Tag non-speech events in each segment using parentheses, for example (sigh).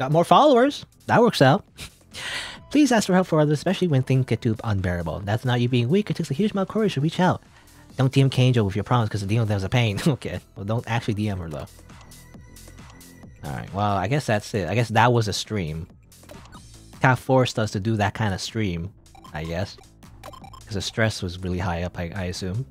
Got more followers. That works out. Please ask for help for others, especially when things get too unbearable. That's not you being weak. It takes a huge amount of courage to reach out. Don't DM Kangel with your problems because the DM them is a pain. (laughs) okay. Well, don't actually DM her though. Alright, well, I guess that's it. I guess that was a stream. Kind of forced us to do that kind of stream, I guess. Because the stress was really high up, I, I assume.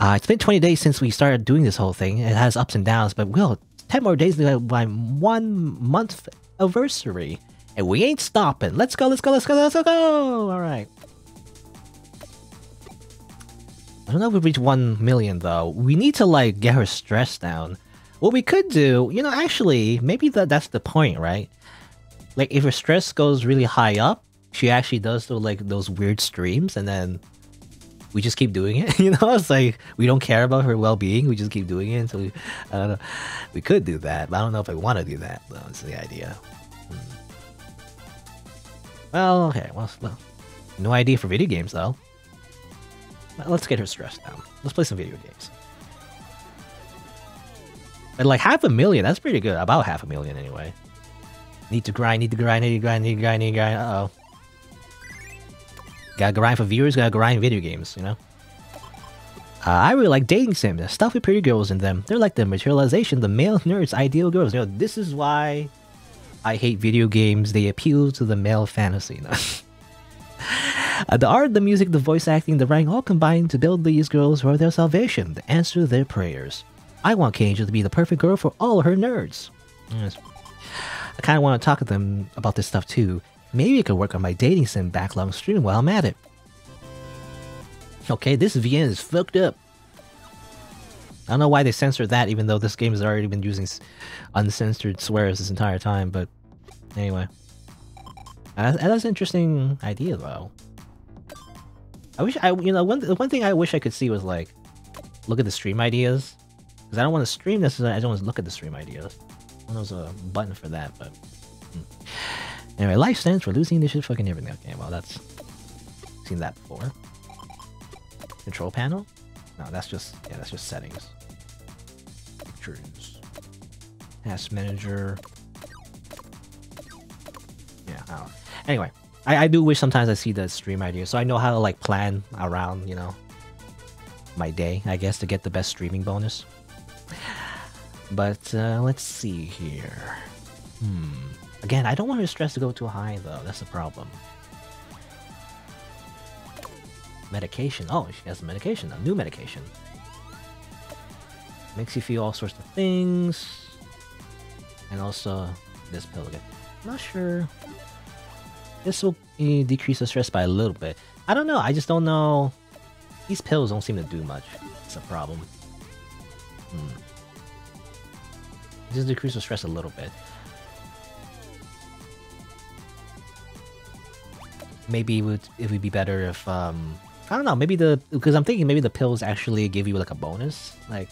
Uh, it's been 20 days since we started doing this whole thing. It has ups and downs, but well, 10 more days to my one month anniversary. And we ain't stopping. Let's go, let's go, let's go, let's go! Alright. I don't know if we reach 1 million though. We need to like get her stress down. What we could do, you know, actually, maybe that that's the point, right? Like if her stress goes really high up, she actually does the, like those weird streams and then we just keep doing it. (laughs) You know, it's like we don't care about her well-being. We just keep doing it. So we, I don't know. We could do that, but I don't know if I want to do that. That's the idea. Hmm. Well, okay. Well, well, no idea for video games though. Let's get her stressed down. Let's play some video games. But like half a million, that's pretty good. About half a million anyway. Need to grind, need to grind, need to grind, need to grind, need to grind. Uh oh. Gotta grind for viewers, gotta grind video games, you know? Uh, I really like dating sims. Stuff with pretty girls in them. They're like the materialization, the male (laughs) nerd's ideal girls. You know, this is why I hate video games. They appeal to the male fantasy. You know? (laughs) uh, the art, the music, the voice acting, the writing all combine to build these girls for their salvation, to answer their prayers. I want Kangel to be the perfect girl for all her nerds. Yes. I kind of want to talk to them about this stuff too. Maybe I could work on my dating sim backlog stream while I'm at it. Okay, this VN is fucked up. I don't know why they censored that, even though this game has already been using uncensored swears this entire time, but anyway. That's, that's an interesting idea, though. I wish I, you know, one, one thing I wish I could see was like, look at the stream ideas. Because I don't want to stream necessarily, I don't want to look at the stream ideas. There's a button for that, but... Hmm. Anyway, life stands for losing initiative, fucking everything. Okay, well, that's... Seen that before. Control panel? No, that's just... Yeah, that's just settings. Pictures. Task manager. Yeah, I Anyway, I, I do wish sometimes I see the stream idea, so I know how to, like, plan around, you know, my day, I guess, to get the best streaming bonus. But, uh, let's see here. Hmm... Again, I don't want her stress to go too high, though. That's the problem. Medication. Oh, she has a medication A New medication. Makes you feel all sorts of things. And also, this pill again. Not sure. This will eh, decrease the stress by a little bit. I don't know. I just don't know. These pills don't seem to do much. It's a problem. Hmm. Just decrease the stress a little bit. Maybe it would it would be better if um I don't know maybe the because I'm thinking maybe the pills actually give you like a bonus like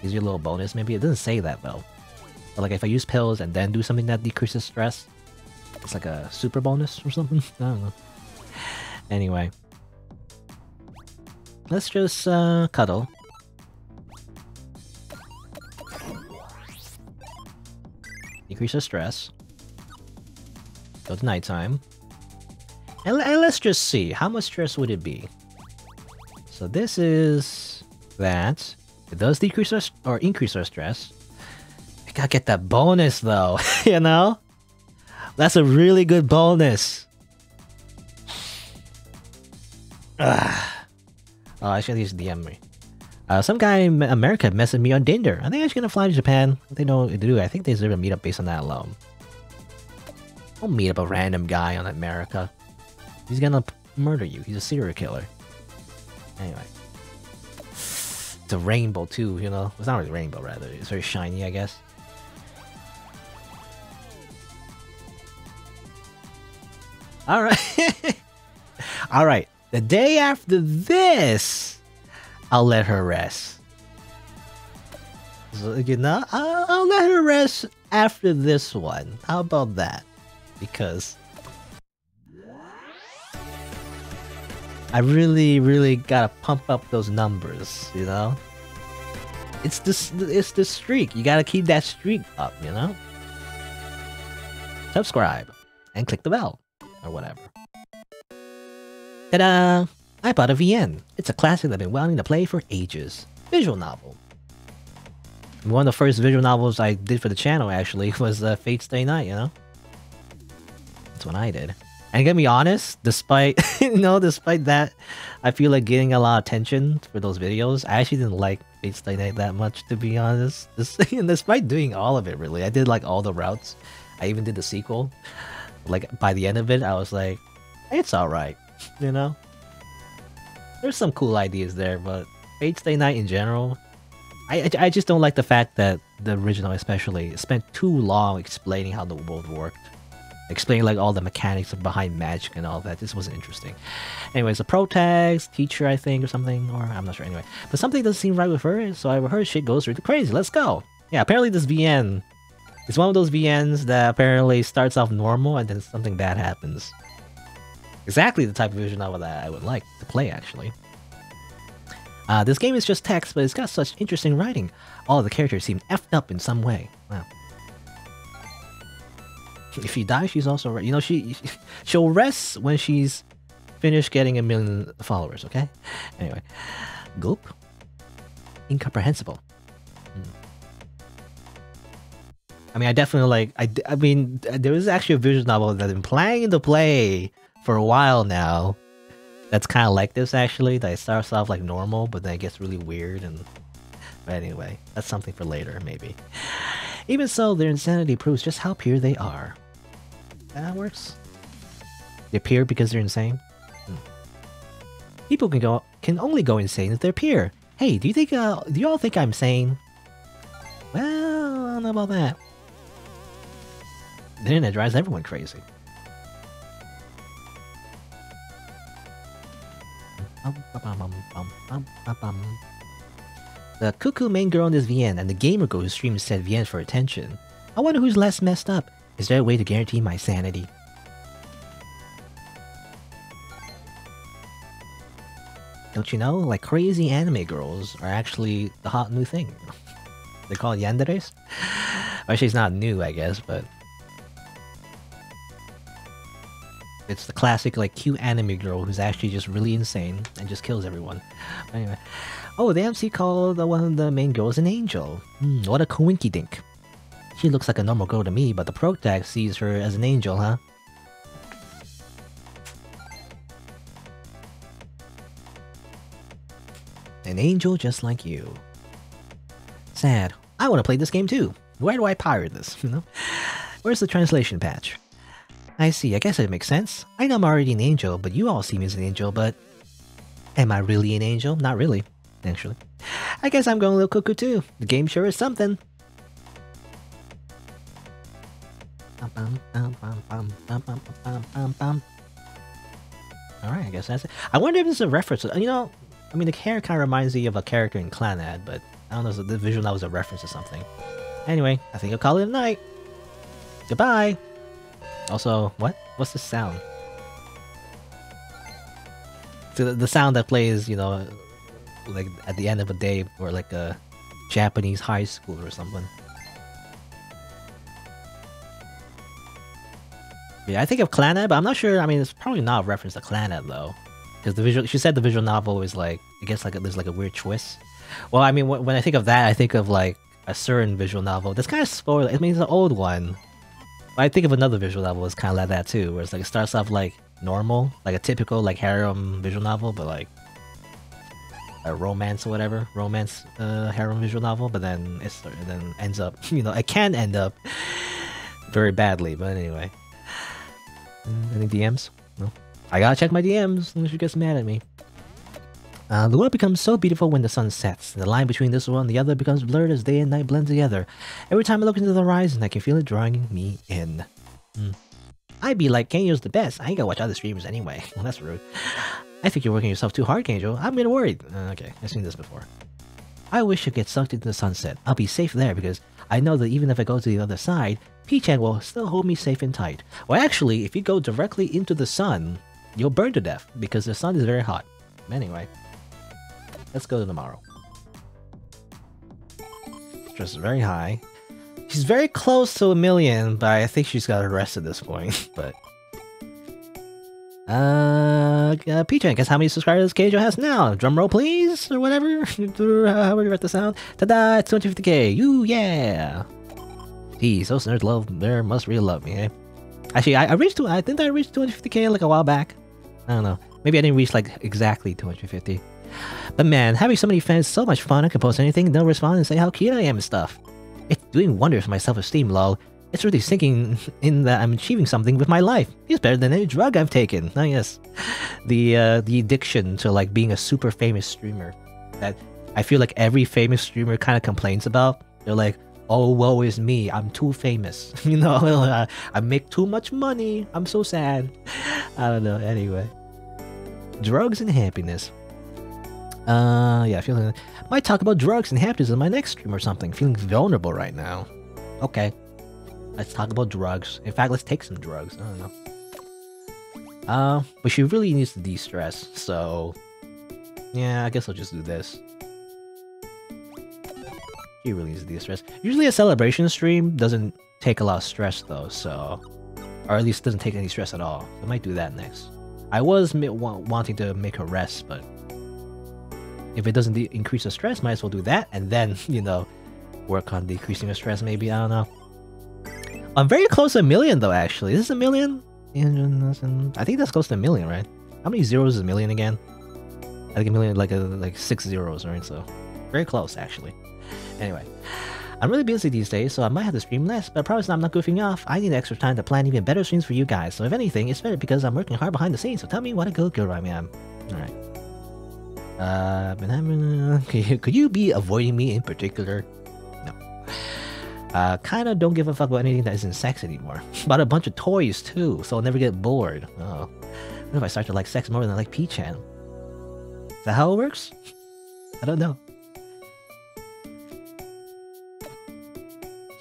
gives you a little bonus maybe. It doesn't say that though. But like if I use pills and then do something that decreases stress it's like a super bonus or something. (laughs) I don't know. Anyway. Let's just uh, cuddle. Decrease the stress. Go to nighttime and, and let's just see, how much stress would it be? So this is that. It does decrease our, or increase our stress. We gotta get that bonus though, (laughs) you know? That's a really good bonus. Ugh. Oh, I should use DM me. Uh, some guy in America messaged me on Tinder. I think I'm just gonna fly to Japan. They know what to do. I think they deserve a meetup based on that alone. I'll meet up a random guy on America. He's gonna murder you. He's a serial killer. Anyway. It's a rainbow too, you know? It's not really rainbow, rather. It's very shiny, I guess. Alright. (laughs) Alright. The day after this, I'll let her rest. So, you know, I'll, I'll let her rest after this one. How about that? Because I really, really gotta pump up those numbers, you know? It's this, it's the streak. You gotta keep that streak up, you know? subscribe, and click the bell, or whatever. Ta-da! I bought a VN. It's a classic that I've been wanting to play for ages. Visual novel. One of the first visual novels I did for the channel, actually, (laughs) was uh, Fate Stay Night, you know? That's what I did. And to be honest, despite, (laughs) you know, despite that, I feel like getting a lot of attention for those videos. I actually didn't like Fate Stay Night that much, to be honest. (laughs) despite doing all of it, really. I did like all the routes. I even did the sequel. Like, by the end of it, I was like, it's alright, (laughs) you know? There's some cool ideas there, but Fate Stay Night in general, I, I just don't like the fact that the original especially spent too long explaining how the world worked explaining like all the mechanics behind magic and all that. This was interesting. Anyways, a protags, teacher, I think, or something, or I'm not sure anyway. But something doesn't seem right with her, so I heard shit goes really crazy. Let's go. Yeah, apparently this VN is one of those VNs that apparently starts off normal and then something bad happens. Exactly the type of visual novel that I would like to play, actually. Uh, this game is just text, but it's got such interesting writing. All the characters seem effed up in some way. Wow. If she dies, she's also right. You know, she (laughs) she'll rest when she's finished getting a million followers. Okay. Anyway, gulp. Incomprehensible. Hmm. I mean, I definitely like. I, I mean, there is actually a visual novel that I've been planning to play for a while now. That's kind of like this actually. That it starts off like normal, but then it gets really weird and. But anyway, that's something for later, maybe. Even so, their insanity proves just how pure they are. That works. They appear because they're insane. Hmm. People can go can only go insane if they're pure. Hey, do you think uh, do you all think I'm sane? Well, I don't know about that. The internet drives everyone crazy. The cuckoo main girl in this VN and the gamer girl who streams said VN for attention. I wonder who's less messed up. Is there a way to guarantee my sanity? Don't you know? Like crazy anime girls are actually the hot new thing. (laughs) they call it yanderes? (sighs) Actually, it's not new, I guess, but... It's the classic, like, cute anime girl who's actually just really insane and just kills everyone. Anyway. Oh, the MC called the one of the main girls an angel. Hmm, what a coinky dink. She looks like a normal girl to me, but the protag sees her as an angel, huh? An angel just like you. Sad. I want to play this game too. Where do I pirate this, (laughs) you know? Where's the translation patch? I see, I guess it makes sense. I know I'm already an angel, but you all see me as an angel, but... Am I really an angel? Not really, actually. I guess I'm going a little cuckoo too. The game sure is something. Alright, I guess that's it. I wonder if this is a reference. You know, I mean, the hair kind of reminds me of a character in Clannad, but I don't know if the visual that was a reference to something. Anyway, I think I'll call it a night. Goodbye! Also, what? What's the sound? So the, the sound that plays, you know, like at the end of a day or like a Japanese high school or something. Yeah, I think of Clannad, but I'm not sure. I mean, it's probably not a reference to Clannad though, because the visual. She said the visual novel is like, I guess like there's like a weird twist. Well, I mean, when I think of that, I think of like a certain visual novel. That's kind of spoiler. I mean, it's an old one. But I think of another visual novel that's kind of like that too, where it's like it starts off like normal, like a typical like harem visual novel, but like a romance or whatever, romance uh, harem visual novel. But then it's then ends up, (laughs) you know, it can end up very badly. But anyway. Any DMs? No. I gotta check my DMs unless she gets mad at me. Uh, the world becomes so beautiful when the sun sets. The line between this world and the other becomes blurred as day and night blend together. Every time I look into the horizon, I can feel it drawing me in. Mm. I'd be like, Kangel's the best. I ain't gonna watch other streamers anyway. (laughs) Well, that's rude. I think you're working yourself too hard, Kangel. I'm getting worried. Uh, okay, I've seen this before. I wish I get sucked into the sunset. I'll be safe there because I know that even if I go to the other side, P-chan will still hold me safe and tight. Well, actually, if you go directly into the sun, you'll burn to death because the sun is very hot. Anyway, let's go to tomorrow. Stress is very high. She's very close to a million, but I think she's got arrested at this point. (laughs) but uh, uh P-Chan, guess how many subscribers Keijo has now? Drum roll, please, or whatever. (laughs) However you write the sound. Ta-da! It's 250k. You yeah. Geez, those nerds love there must really love me, eh? Actually, I, I reached to I think I reached 250k like a while back. I don't know. Maybe I didn't reach like exactly 250. But man, having so many fans so much fun. I can post anything, they'll respond and say how cute I am and stuff. It's doing wonders for my self-esteem, lol. It's really sinking in that I'm achieving something with my life. It's better than any drug I've taken. Oh yes, the uh, the addiction to like being a super famous streamer that I feel like every famous streamer kind of complains about. They're like, "Oh, woe is me! I'm too famous. (laughs) you know, (laughs) I make too much money. I'm so sad." I don't know. Anyway, drugs and happiness. Uh, yeah, feeling might talk about drugs and happiness in my next stream or something. Feeling vulnerable right now. Okay. Let's talk about drugs. In fact, let's take some drugs. I don't know. Uh, but she really needs to de-stress, so... Yeah, I guess I'll just do this. She really needs to de-stress. Usually a celebration stream doesn't take a lot of stress though, so... Or at least doesn't take any stress at all. I might do that next. I was wanting to make her rest, but... If it doesn't increase the stress, might as well do that, and then, (laughs) you know, work on decreasing the stress maybe, I don't know. I'm very close to a million though, actually. Is this a million? I think that's close to a million, right? How many zeros is a million again? I think a million like a, like six zeros, right? So very close actually. Anyway, I'm really busy these days, so I might have to stream less, but I promise I'm not goofing off. I need extra time to plan even better streams for you guys. So if anything, it's better because I'm working hard behind the scenes. So tell me what a good girl I am. All right. Uh, having. (laughs) Could you be avoiding me in particular? Uh, kinda don't give a fuck about anything that isn't sex anymore. (laughs) Bought a bunch of toys too, so I'll never get bored. Oh. What if I start to like sex more than I like P-Chan? Is that how it works? (laughs) I don't know.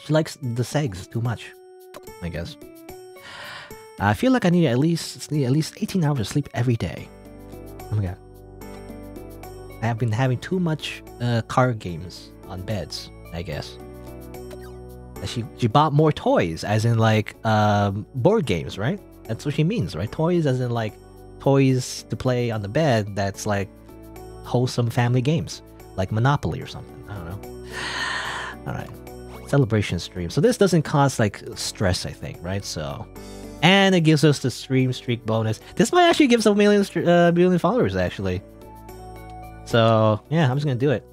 She likes the segs too much, I guess. I feel like I need at least at least 18 hours of sleep every day. Oh my god. I have been having too much uh, card games on beds, I guess she she bought more toys, as in like um, board games, right? That's what she means, right? Toys, as in like toys to play on the bed. That's like wholesome family games, like Monopoly or something. I don't know. (sighs) All right, celebration stream. So this doesn't cause like stress, I think, right? So, and it gives us the stream streak bonus. This might actually give us a million uh, million followers, actually. So yeah, I'm just gonna do it.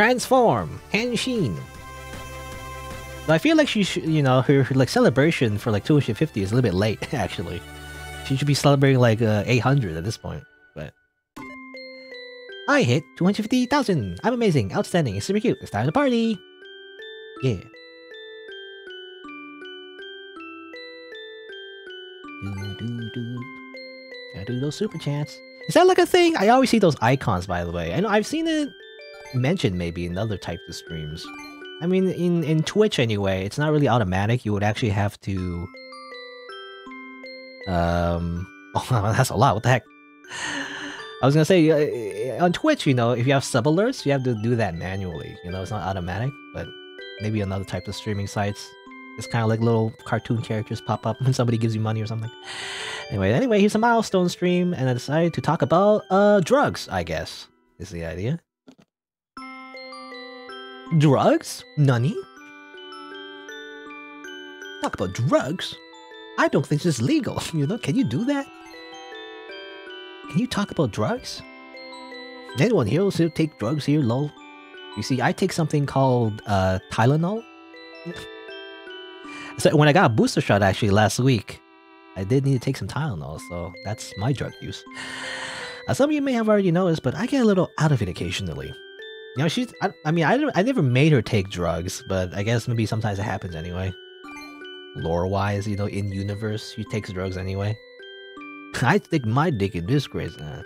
Transform! Henshin! I feel like she should, you know, her, her, like celebration for like 250 is a little bit late, (laughs) actually. She should be celebrating like uh, 800 at this point, but... I hit 250,000! I'm amazing, outstanding, it's super cute, it's time to party! Yeah. Do, do, do. Gotta do those super chats. Is that like a thing? I always see those icons, by the way. I know I've seen it mentioned maybe in other types of streams. I mean, in, in Twitch anyway, it's not really automatic. You would actually have to... Um... (laughs) Oh, (laughs) that's a lot. What the heck? I was gonna say, uh, on Twitch, you know, if you have sub alerts, you have to do that manually. You know, it's not automatic, but maybe another type of streaming sites. It's kind of like little cartoon characters pop up (laughs) when somebody gives you money or something. Anyway, anyway, here's a milestone stream, and I decided to talk about uh drugs. I guess is the idea. Drugs? Nani? Talk about drugs? I don't think this is legal, (laughs) you know? Can you do that? Can you talk about drugs? Anyone here will take drugs here, lol? You see, I take something called uh, Tylenol. (laughs) so when I got a booster shot actually last week, I did need to take some Tylenol, so that's my drug use. (sighs) Uh, some of you may have already noticed, but I get a little out of it occasionally. You know, she's. I, I mean, I, I never made her take drugs, but I guess maybe sometimes it happens anyway. Lore wise, you know, in universe, she takes drugs anyway. (laughs) I think my dick in disgrace. Uh,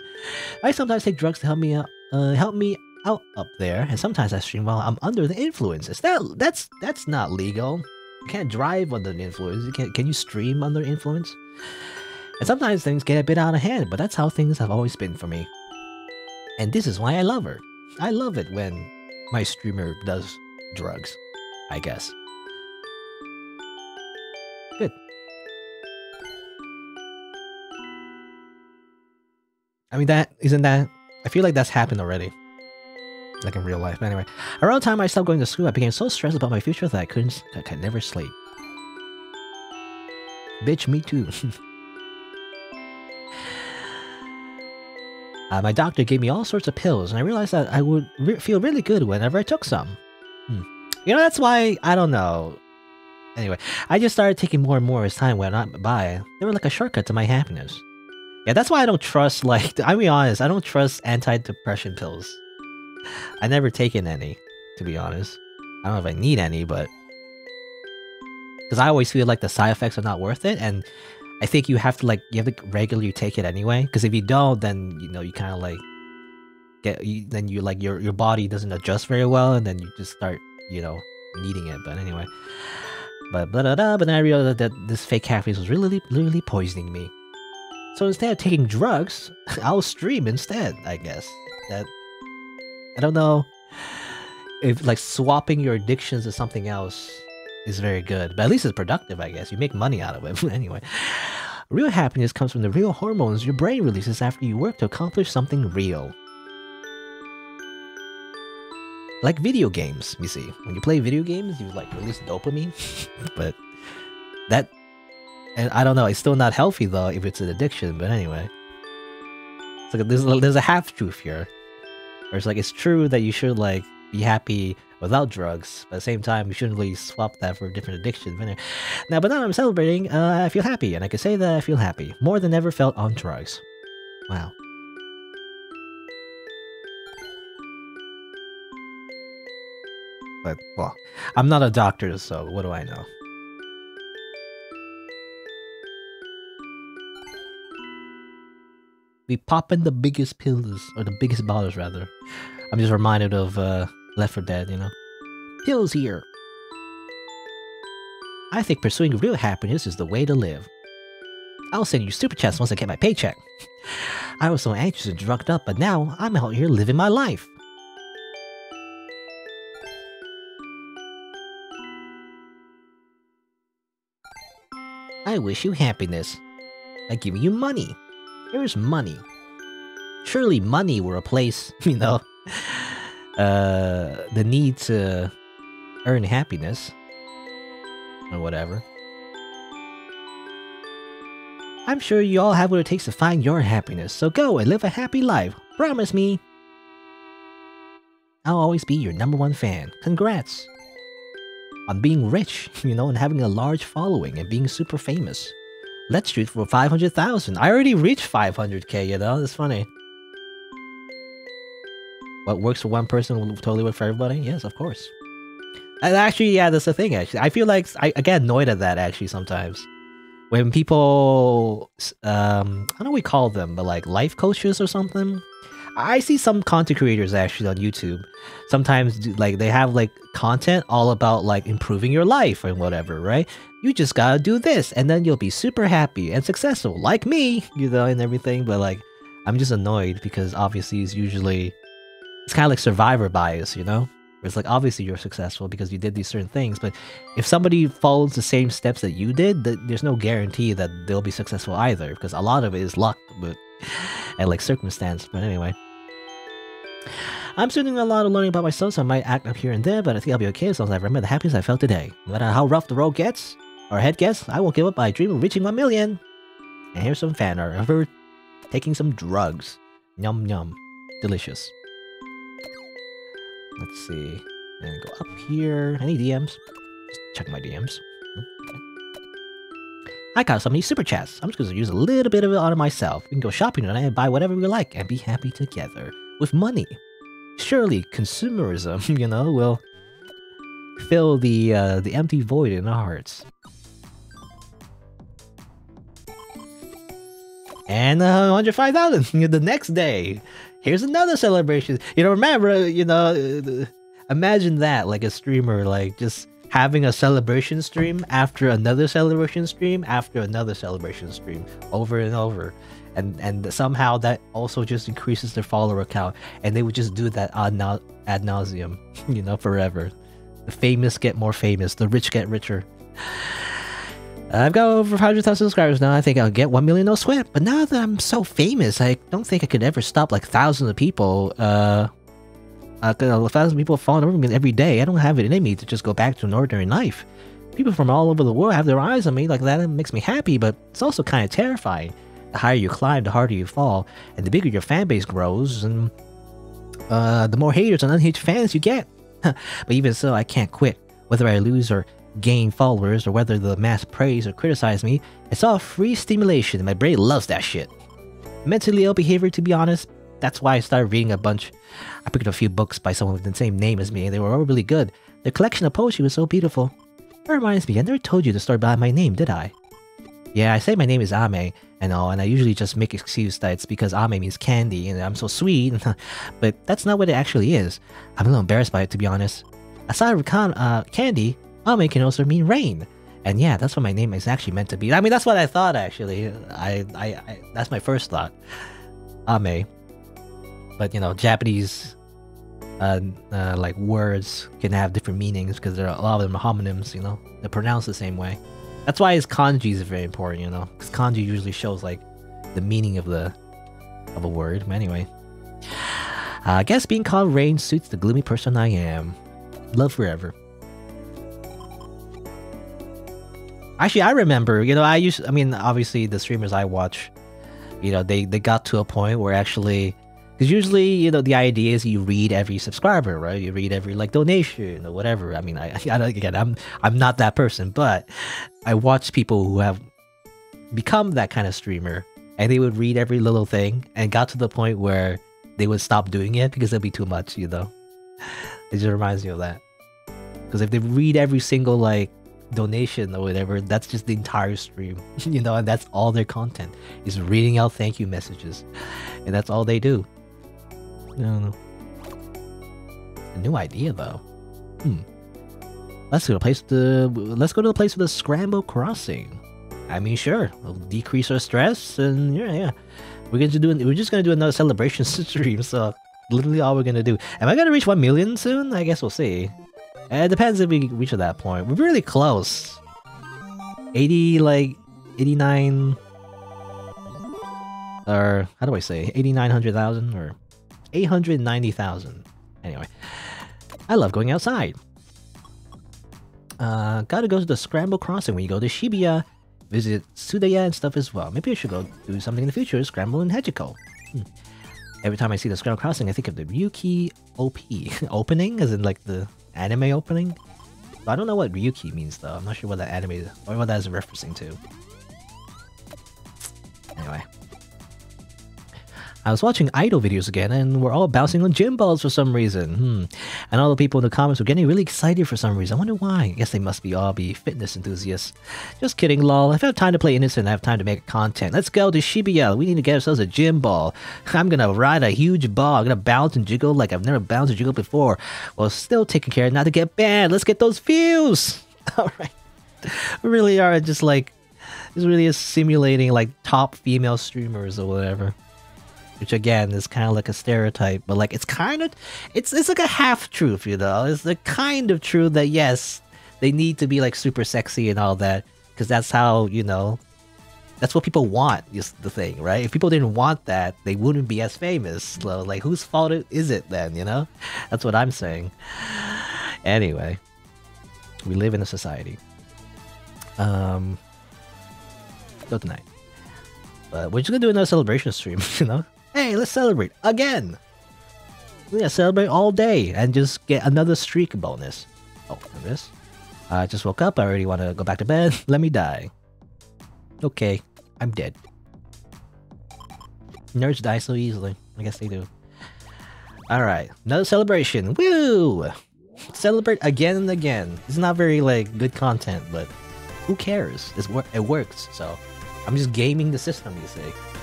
I sometimes take drugs to help me out, uh, help me out up there, and sometimes I stream while I'm under the influence. Is that that's that's not legal? You can't drive under the influence. You can can you stream under influence? And sometimes things get a bit out of hand, but that's how things have always been for me. And this is why I love her. I love it when my streamer does drugs, I guess. Good. I mean, that isn't that. I feel like that's happened already. Like in real life. Anyway, around the time I stopped going to school, I became so stressed about my future that I couldn't, I could never sleep. Bitch, me too. (laughs) uh, my doctor gave me all sorts of pills, and I realized that I would re feel really good whenever I took some. Hmm. You know, that's why, I don't know. Anyway, I just started taking more and more as time went by. They were like a shortcut to my happiness. Yeah, that's why I don't trust, (laughs) like, I'll be honest, I don't trust antidepressant pills. I never taken any, to be honest. I don't know if I need any, but because I always feel like the side effects are not worth it, and I think you have to like you have to regularly take it anyway. Because if you don't, then you know you kind of like get you, then you like your your body doesn't adjust very well, and then you just start you know needing it. But anyway, but blah, blah, blah, but then I realized that this fake happiness was really literally poisoning me. So instead of taking drugs, (laughs) I'll stream instead. I guess that I don't know if like swapping your addictions to something else is very good, but at least it's productive, I guess. You make money out of it. (laughs) anyway, real happiness comes from the real hormones your brain releases after you work to accomplish something real. Like video games, you see. When you play video games, you like release dopamine, (laughs) but that, and I don't know, it's still not healthy though if it's an addiction, but anyway. So there's, there's a half truth here. Where it's like, it's true that you should like be happy without drugs. But at the same time, we shouldn't really swap that for a different addiction. Now, but now I'm celebrating, uh, I feel happy, and I can say that I feel happy. More than ever felt on drugs. Wow. But, well, I'm not a doctor, so what do I know? We pop in the biggest pills, or the biggest bottles, rather. I'm just reminded of uh, Left 4 Dead, you know? Pills here! I think pursuing real happiness is the way to live. I'll send you super chats once I get my paycheck. (laughs) I was so anxious and drugged up, but now I'm out here living my life. I wish you happiness by giving you money. Here's money. Surely money were a place, (laughs) you know, uh, the need to earn happiness or whatever. I'm sure you all have what it takes to find your happiness, so go and live a happy life. Promise me. I'll always be your number one fan. Congrats on being rich, (laughs) you know, and having a large following and being super famous. Let's shoot for 500,000. I already reached 500k, you know, it's funny. What works for one person will totally work for everybody? Yes, of course. And actually, yeah, that's the thing, actually. I feel like I, I get annoyed at that, actually, sometimes. When people, um, I don't know what we call them, but like life coaches or something. I see some content creators actually on YouTube. Sometimes like they have like content all about like improving your life and whatever, right? You just gotta do this and then you'll be super happy and successful, like me, you know, and everything. But like, I'm just annoyed because obviously it's usually it's kind of like survivor bias, you know? It's like obviously you're successful because you did these certain things, but if somebody follows the same steps that you did, th there's no guarantee that they'll be successful either because a lot of it is luck, but (laughs) and like circumstance. But anyway, I'm still doing a lot of learning about myself, so I might act up here and there, but I think I'll be okay as long as I remember the happiness I felt today. No matter how rough the road gets or head gets, I won't give up. my dream of reaching one million. And here's some fan art of her taking some drugs. Yum yum, delicious. Let's see. And go up here. Any DMs? Just check my DMs. Okay. I got of these super chats. I'm just going to use a little bit of it on myself. We can go shopping tonight and buy whatever we like and be happy together with money. Surely consumerism, (laughs) you know, will fill the uh, the empty void in our hearts. And uh, 105,000 (laughs) the next day here's another celebration. You know, remember, you know, imagine that, like a streamer, like just having a celebration stream after another celebration stream after another celebration stream over and over. and and somehow that also just increases their follower count, and they would just do that ad, na- ad nauseum, (laughs) you know, forever. The famous get more famous, the rich get richer. I've got over 500,000 subscribers now. I think I'll get 1 million no sweat. But now that I'm so famous, I don't think I could ever stop like thousands of people. Uh, uh, a thousand people falling over me every day. I don't have it in me to just go back to an ordinary life. People from all over the world have their eyes on me like that. It makes me happy, but it's also kind of terrifying. The higher you climb, the harder you fall, and the bigger your fan base grows, and uh, the more haters and unhinged fans you get. (laughs) but even so, I can't quit. Whether I lose or gain followers, or whether the mass praise or criticize me, it's all free stimulation, and my brain loves that shit. Mentally ill behavior, to be honest, that's why I started reading a bunch. I picked up a few books by someone with the same name as me, and they were all really good. The collection of poetry was so beautiful. That reminds me, I never told you the story behind my name, did I? Yeah, I say my name is Ame and all, and I usually just make excuse that it's because Ame means candy and I'm so sweet, (laughs) but that's not what it actually is. I'm a little embarrassed by it, to be honest. Aside from uh, candy, Ame can also mean rain. And yeah, that's what my name is actually meant to be. I mean, that's what I thought, actually. I, I, I That's my first thought. Ame. But, you know, Japanese uh, uh, like words can have different meanings because there are a lot of them are homonyms, you know. They're pronounced the same way. That's why his kanji is very important, you know, because kanji usually shows like the meaning of the of a word. But anyway, uh, I guess being called Rain suits the gloomy person I am. Love forever. Actually, I remember, you know, I used, I mean, obviously the streamers I watch, you know, they they got to a point where actually because usually, you know, the idea is you read every subscriber, right? You read every like donation or whatever. I mean, I, (laughs) I again, I'm I'm not that person, but I watch people who have become that kind of streamer, and they would read every little thing, and got to the point where they would stop doing it because it'd be too much, you know. It just reminds me of that. Because if they read every single like donation or whatever, that's just the entire stream, (laughs) you know, and that's all their content is reading out thank you messages, and that's all they do. No, A new idea though. Hmm. Let's go to place the let's go to the place of the scramble crossing. I mean, sure, we'll decrease our stress, and yeah, yeah. We're to do. We're just gonna do another celebration (laughs) stream. So literally all we're gonna do. Am I gonna reach one million soon? I guess we'll see. It depends if we reach at that point. We're really close. 80, like 89, or how do I say 8900,000 or 890,000. Anyway, I love going outside. Uh, gotta go to the Scramble Crossing when you go to Shibuya, visit Tsutaya and stuff as well. Maybe I should go do something in the future, Scramble in Hejiko. Hmm. Every time I see the Scramble Crossing, I think of the Ryuki OP. (laughs) opening, as in like the anime opening? I don't know what Ryuki means though. I'm not sure what that anime or what that is referencing to. Anyway. I was watching idol videos again, and we're all bouncing on gym balls for some reason. Hmm. And all the people in the comments were getting really excited for some reason. I wonder why. I guess they must be all be fitness enthusiasts. Just kidding, lol. If I have time to play innocent, I have time to make content. Let's go to Shibuya. We need to get ourselves a gym ball. (laughs) I'm gonna ride a huge ball. I'm gonna bounce and jiggle like I've never bounced and jiggled before. While still taking care not to get banned. Let's get those views. (laughs) All right. We really are just like this really is simulating like top female streamers or whatever which again is kind of like a stereotype, but like it's kind of it's it's like a half truth, you know. It's the kind of truth that yes, they need to be like super sexy and all that because that's how you know that's what people want is the thing, right? If people didn't want that, they wouldn't be as famous. So like whose fault is it then, you know? That's what I'm saying. Anyway, we live in a society. Um go tonight. But we're just gonna do another celebration stream, (laughs) you know? Hey, let's celebrate again. Yeah, celebrate all day and just get another streak bonus. Oh, this. I just woke up. I already want to go back to bed. (laughs) Let me die. Okay, I'm dead. Nerds die so easily. I guess they do. Alright, another celebration. Woo! Celebrate again and again. It's not very, like, good content, but who cares? It's, it works, so... I'm just gaming the system, you see.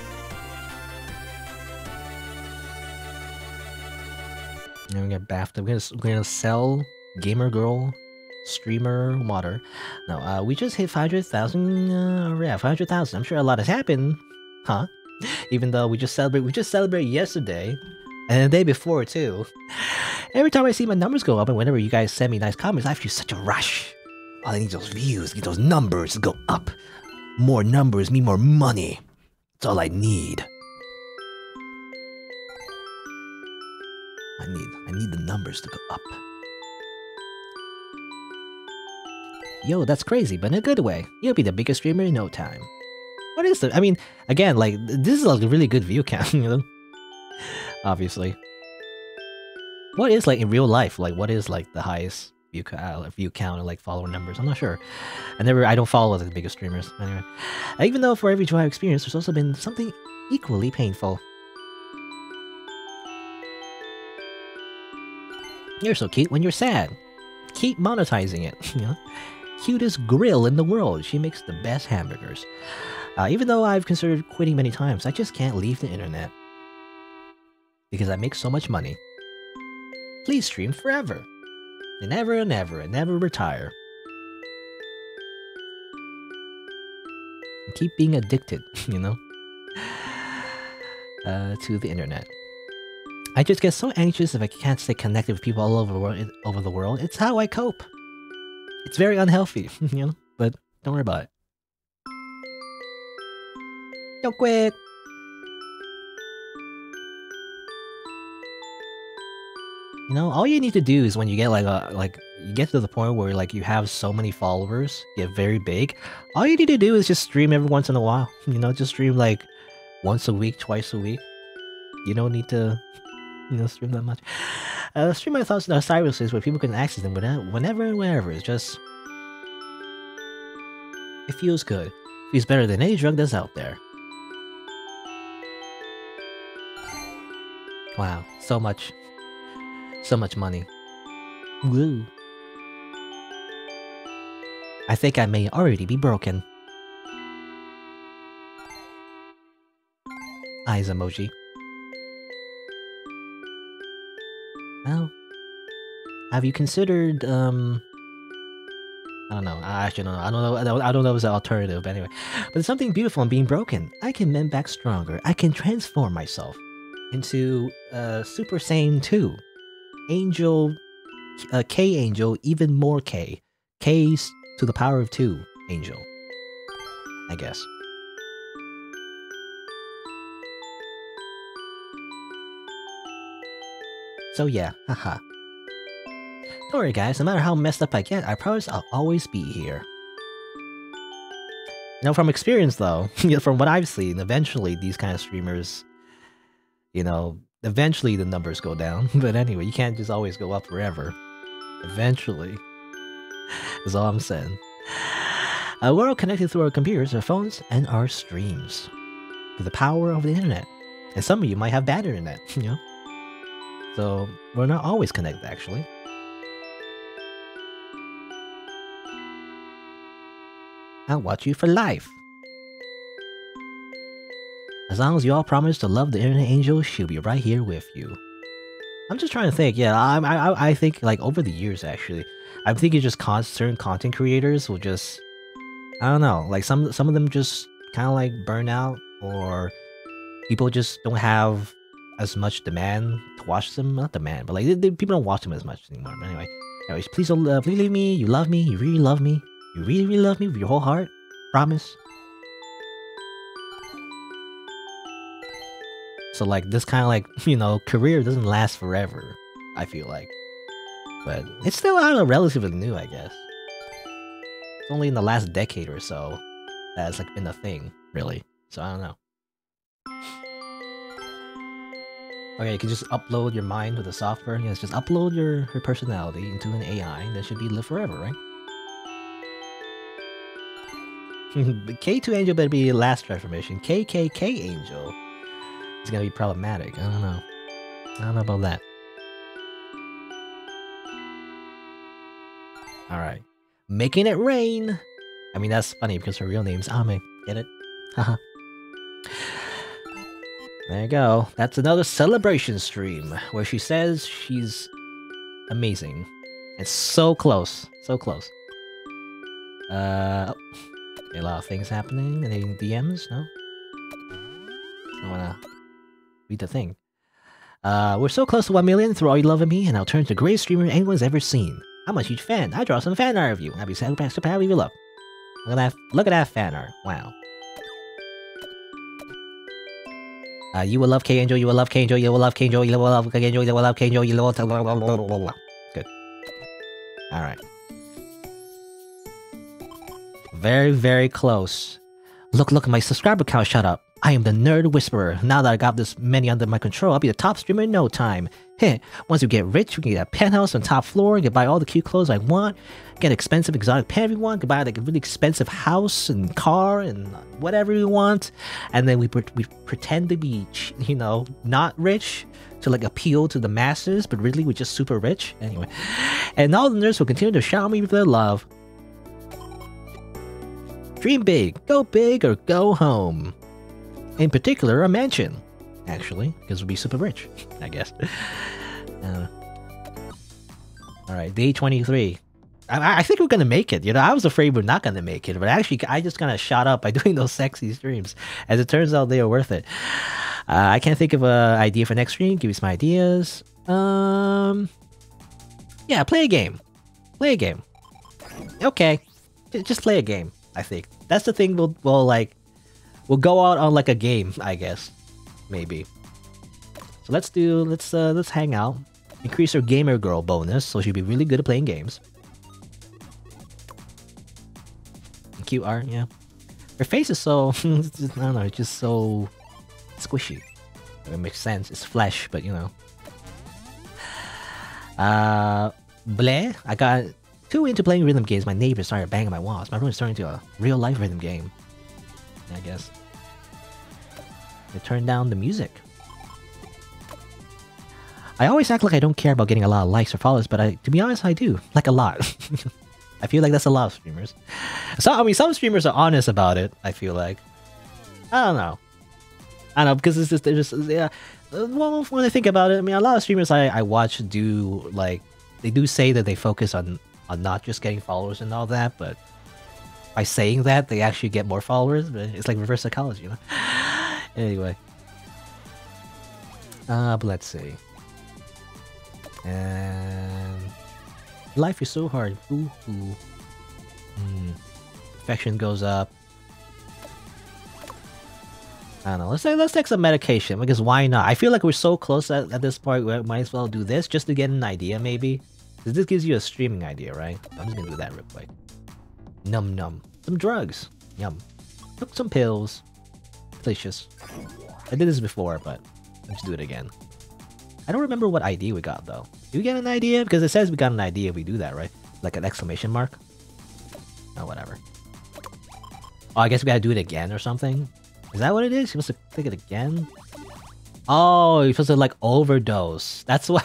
And we get bathed. We're gonna, we're gonna sell gamer girl streamer water. No, uh, we just hit 500,000, uh, yeah, 500,000. I'm sure a lot has happened. Huh? (laughs) Even though we just celebrate, we just celebrated yesterday, and the day before too. Every time I see my numbers go up, and whenever you guys send me nice comments, I feel such a rush. All I need those views, get those numbers to go up. More numbers mean more money. That's all I need. I need I need the numbers to go up. Yo, that's crazy, but in a good way. You'll be the biggest streamer in no time. What is the? I mean, again, like this is like a really good view count, (laughs) you know. Obviously. What is like in real life? Like, what is like the highest view uh, view count or like follower numbers? I'm not sure. I never, I don't follow the biggest streamers anyway. Even though for every joy I've experienced, there's also been something equally painful. You're so cute when you're sad. Keep monetizing it. (laughs) You know, cutest grill in the world. She makes the best hamburgers. Uh, even though I've considered quitting many times, I just can't leave the internet because I make so much money. Please stream forever, and ever and ever, and never retire. And keep being addicted, (laughs) you know, (sighs) uh, to the internet. I just get so anxious if I can't stay connected with people all over the world. Over the world, it's how I cope. It's very unhealthy, (laughs) you know, but don't worry about it. Don't quit. You know, all you need to do is when you get like a like you get to the point where like you have so many followers, get very big. All you need to do is just stream every once in a while. (laughs) You know, just stream like once a week, twice a week. You don't need to you know, stream that much. Uh, stream my thoughts on services where people can access them whenever and wherever. It's just... It feels good. It feels better than any drug that's out there. Wow, so much. So much money. Woo. I think I may already be broken. Eyes emoji. Have you considered, um... I don't know. I actually don't know. I don't know. I don't know if it's an alternative, but anyway. But there's something beautiful in being broken. I can mend back stronger. I can transform myself into uh, Super Saiyan 2. Angel, uh, K Angel, even more K. K's to the power of 2 Angel. I guess. So yeah, haha. Don't worry guys, no matter how messed up I get, I promise I'll always be here. Now from experience though, (laughs) from what I've seen, eventually these kind of streamers, you know, eventually the numbers go down. (laughs) But anyway, you can't just always go up forever. Eventually. (laughs) That's all I'm saying. Uh, we're all connected through our computers, our phones, and our streams. With the power of the internet. And some of you might have bad internet, you know? So we're not always connected actually. I'll watch you for life. As long as you all promise to love the internet angel, she'll be right here with you. I'm just trying to think. Yeah, I I I think like over the years actually, I'm thinking just con certain content creators will just I don't know, like some some of them just kind of like burn out or people just don't have as much demand to watch them. Not demand, but like they, they, people don't watch them as much anymore. But anyway, anyways, please don't uh, please leave me. You love me. You really love me. You really really love me with your whole heart. Promise. So like this kind of like (laughs) you know career doesn't last forever. I feel like, but it's still out of relatively new, I guess. It's only in the last decade or so that has like been a thing, really. So I don't know. Okay, you can just upload your mind to the software. Yes, just upload your, your personality into an AI, and that should be live forever, right? (laughs) K2 Angel better be last transformation. KKK Angel is gonna be problematic. I don't know. I don't know about that. Alright. Making it rain! I mean, that's funny because her real name's Ame. Get it? Haha. (sighs) There you go. That's another celebration stream where she says she's amazing. It's so close. So close. Uh, oh. A lot of things happening. Any DMs? No? I wanna read the thing. Uh, we're so close to 1 million through all you love of me, and I'll turn to the greatest streamer anyone's ever seen. I'm a huge fan. I draw some fan art of you. I'll be sad to have you look. Look at that look at that fan art. Wow. Uh, you will love K Angel, you will love K Angel, you will love K Angel, you will love K Angel, you will love K Angel, you will love Good. Alright. Very, very close. Look, look, at my subscriber count shut up. I am the Nerd Whisperer. Now that I got this many under my control, I'll be the top streamer in no time. Heh, once you get rich, you can get a penthouse on top floor, and can buy all the cute clothes I want, get expensive exotic pet you want, can buy like a really expensive house and car and whatever you want. And then we, pre we pretend to be, you know, not rich to like appeal to the masses, but really we're just super rich. Anyway. And all the nerds will continue to shower me with their love. Dream big, go big, or go home. In particular, a mansion, actually, because we'll be super rich, I guess. Uh, all right, day 23. I, I, think we're gonna make it. You know, I was afraid we're not gonna make it, but actually, I just kind of shot up by (laughs) doing those sexy streams. As it turns out, they are worth it. Uh, I can't think of an idea for next stream. Give me some ideas. Um, yeah, play a game. Play a game. Okay, just play a game. I think that's the thing. We'll we'll like we'll go out on like a game. I guess maybe. So let's do let's uh let's hang out. Increase her gamer girl bonus, so she'll be really good at playing games. Cute art, yeah. Her face is so (laughs) I don't know, it's just so squishy. It makes sense. It's flesh, but you know. Uh, bleh. I got too into playing rhythm games. My neighbors started banging my walls. My room is turning into a real life rhythm game. I guess. They turned down the music. I always act like I don't care about getting a lot of likes or followers, but I, to be honest, I do. Like a lot. (laughs) I feel like that's a lot of streamers. So I mean, some streamers are honest about it. I feel like. I don't know. I don't know because it's just they're just yeah. Well, when I think about it, I mean, a lot of streamers I I watch do like they do say that they focus on on not just getting followers and all that, but by saying that they actually get more followers. It's like reverse psychology, you know. (sighs) anyway, uh, but let's see. And life is so hard. Ooh, ooh. Mm. Affection goes up. I don't know. Let's say let's take some medication because why not? I feel like we're so close at, at this point. We might as well do this just to get an idea, maybe. This gives you a streaming idea, right? I'm just gonna do that real quick. Num num. Some drugs. Yum. Took some pills. Delicious. I did this before, but let's do it again. I don't remember what ID we got though. Do we get an idea? Because it says we got an idea if we do that, right? Like an exclamation mark? Oh, whatever. Oh, I guess we gotta do it again or something? Is that what it is? You're supposed to click it again? Oh, you're supposed to like overdose. That's (laughs) why.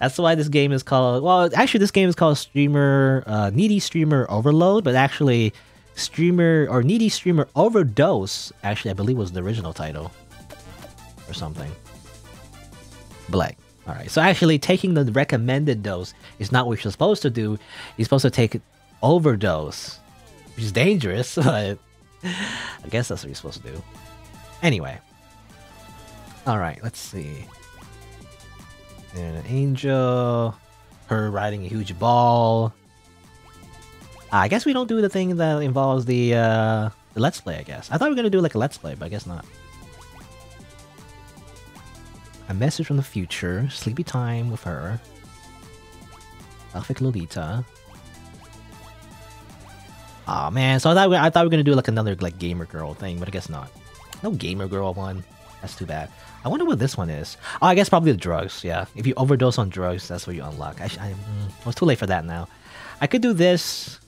That's why this game is called. Well, actually, this game is called Streamer uh, Needy Streamer Overload, but actually, Streamer or Needy Streamer Overdose. Actually, I believe was the original title, or something. Black. All right. So actually, taking the recommended dose is not what you're supposed to do. You're supposed to take overdose, which is dangerous, (laughs) but I guess that's what you're supposed to do. Anyway. Alright, let's see. And an angel. Her riding a huge ball. I guess we don't do the thing that involves the, uh, the Let's Play, I guess. I thought we were gonna do like a Let's Play, but I guess not. A message from the future. Sleepy time with her. Perfect Lolita. Oh man, so I thought we, I thought we were gonna do like another like gamer girl thing, but I guess not. No gamer girl one. That's too bad. I wonder what this one is. Oh, I guess probably the drugs. Yeah, if you overdose on drugs, that's what you unlock. I, I mm, it's too late for that now. I could do this.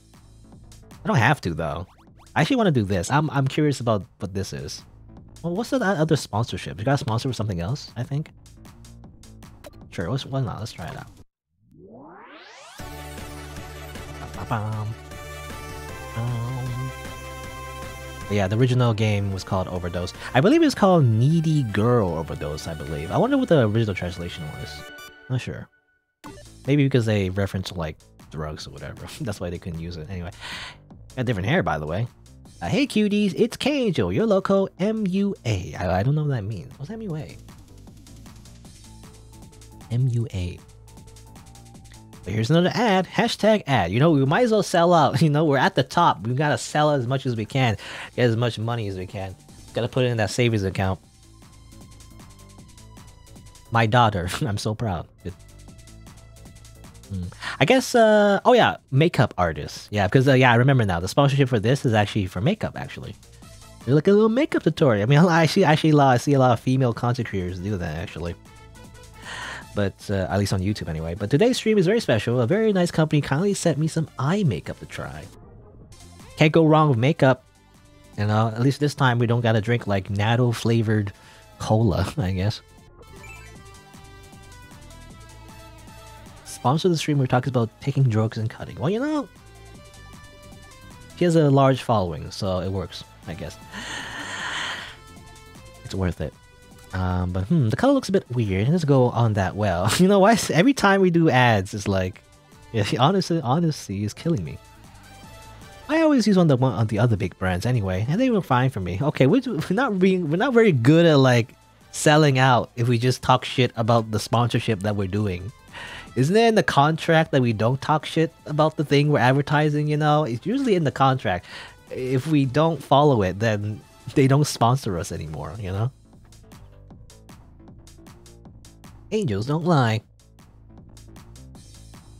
I don't have to though. I actually want to do this. I'm I'm curious about what this is. Well, what's the other sponsorship? You got a sponsor for something else? I think. Sure. Let's why not? Let's try it out. Ba-ba-bam. Um, yeah, the original game was called Overdose. I believe it was called Needy Girl Overdose, I believe. I wonder what the original translation was. Not sure. Maybe because they referenced, like drugs or whatever. (laughs) That's why they couldn't use it. Anyway, got different hair, by the way. Uh, hey cuties, it's Kangel, your local MUA. I, I don't know what that means. What's MUA? MUA. Here's another ad. Hashtag ad. You know, we might as well sell out. (laughs) You know, we're at the top. We gotta sell as much as we can. Get as much money as we can. Gotta put it in that savings account. My daughter. (laughs) I'm so proud. Mm. I guess, uh, oh yeah, makeup artist. Yeah, because, uh, yeah, I remember now. The sponsorship for this is actually for makeup, actually. They're like a little makeup tutorial. I mean, (laughs) I actually, actually, I see a lot of female content creators do that, actually. But, uh, at least on YouTube anyway. But today's stream is very special. A very nice company kindly sent me some eye makeup to try. Can't go wrong with makeup. You know, at least this time we don't gotta drink like natto flavored cola, (laughs) I guess. sponsor the stream where he talks about taking drugs and cutting. Well, you know, he has a large following, so it works, I guess. (sighs) It's worth it. Um, but hmm, the color looks a bit weird. It doesn't go on that well. (laughs) you know why? Every time we do ads, it's like, yeah, (laughs) honestly, honesty is killing me. I always use one the one on the other big brands anyway, and they were fine for me. Okay, we're, we're not being we're not very good at like selling out if we just talk shit about the sponsorship that we're doing. Isn't it in the contract that we don't talk shit about the thing we're advertising, you know? It's usually in the contract. If we don't follow it, then they don't sponsor us anymore, you know? Angels don't lie.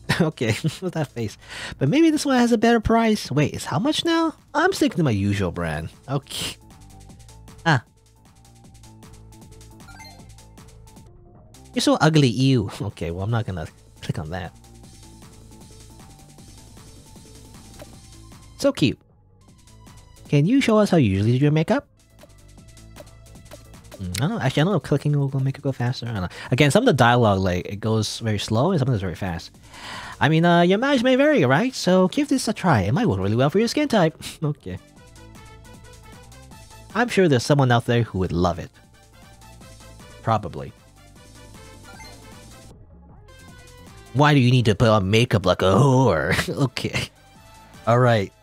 (laughs) okay, (laughs) with that face. But maybe this one has a better price. Wait, it's how much now? I'm sticking to my usual brand. Okay. Ah. You're so ugly, ew. (laughs) Okay, well, I'm not gonna Click on that. So cute. Can you show us how you usually do your makeup? Hmm, I don't know. Actually, I don't know clicking will make it go faster. I don't know. Again, some of the dialogue, like, it goes very slow and some of it's very fast. I mean, uh, your mileage may vary, right? So give this a try. It might work really well for your skin type. (laughs) okay. I'm sure there's someone out there who would love it. Probably. Why do you need to put on makeup like a whore? (laughs) okay. Alright.